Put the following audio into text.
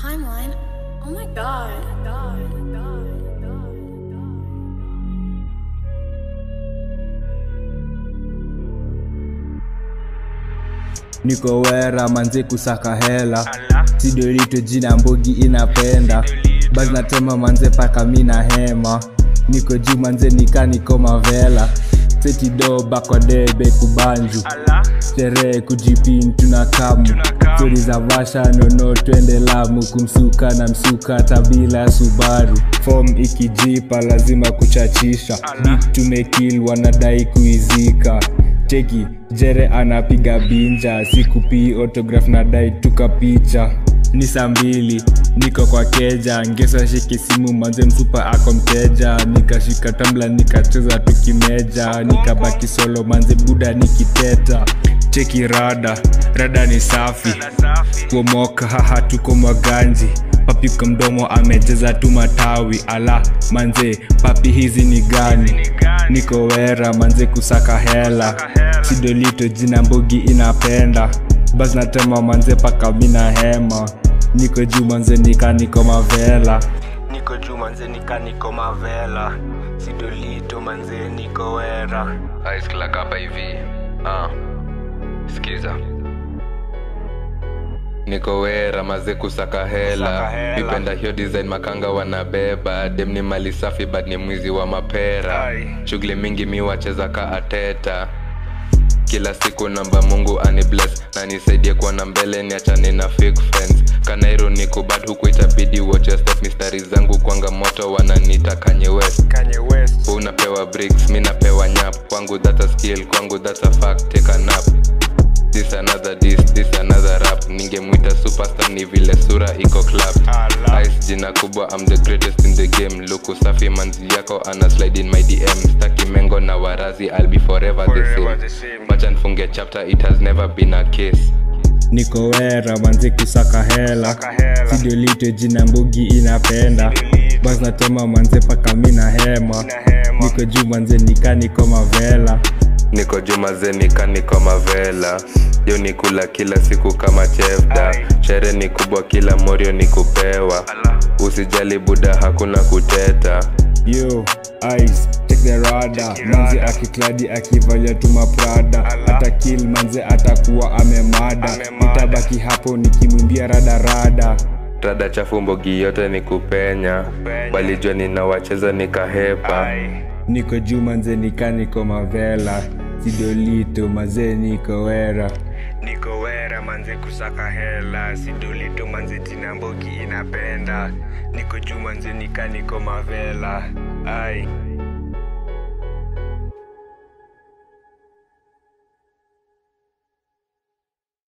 Timeline? Oh my god. god, niko wera manze kusaka hela. Sidolito jina mbogi inapenda. Basi natema manze paka mina hema. Niko juu manze nika niko mavela setido debe kubanju. Sherehe kujipin tunakamu. Stori za vasha nono twende lamu. Kumsuka na msuka tabila subaru. Form ikijipa lazima kuchachisha. Beat tumekil wanadai kuizika. Cheki jere anapiga binja. Siku pi autograph na dai tuka picha ni saa mbili niko kwa keja. Ngesa shiki simu manze msupa ako mteja. Nikashika tambla nikacheza tukimeja nikabaki solo manze buda nikiteta. Cheki rada rada ni safi. Kuomoka haha tuko mwaganji. Papi kwa mdomo amejeza tu matawi. Ala manze papi hizi ni gani? Niko wera manze kusaka hela. Sidolito jina mbugi inapenda. Bas natema manze paka mina hema niko juu manze nika niko mavela. Niko juu manze nika niko mavela. Sidolito manze niko wera. Aisklakapa hivi. Ah. skiza niko wera maze kusaka hela. Hela. hiyo design makanga wanabeba. Dem ni mali safi bad ni mwizi wa mapera. Shughuli mingi mi wacheza ka ateta. Kila siku namba mungu ani bless na nisaidie kuwa na mbele niachane na fake friends kanairo niko bad huku itabidi watch step mistari zangu kwanga moto wananita kanye west. Kanye west. Unapewa bricks mi napewa nyap. Kwangu that's a skill kwangu that's a fact take a nap. This another this this another rap. Ningemwita superstar ni vile sura iko clap. Ice jina kubwa i'm the greatest in the game. Luku safi manzi yako ana slide in my dm staki mengo na warazi i'll be forever, Forever the the same. Same. macha nfunge chapter it has never been a case niko wera manzi kusaka hela. Hela. jina mbugi inapenda. Bas natema manze paka mina hema. Niko juu manze nika niko mavela. Niko jumazenika niko mavela. Yo ni kula kila siku kama chefda chere shere ni kubwa kila morio ni kupewa. Usijali buda hakuna kuteta. Yo ice the rada manze akikladi akivalia tuma prada hata kill manze atakuwa amemada. Nitabaki hapo nikimwimbia radarada rada. Chafu mbogi yote ni kupenya. Walijua ninawacheza nikahepa. Niko juu manze nika niko mavela. Sidolito manze niko wera. Niko wera manze kusaka hela. Sidolito manze tina mbogi inapenda. Niko juu manze nika niko mavela. Ai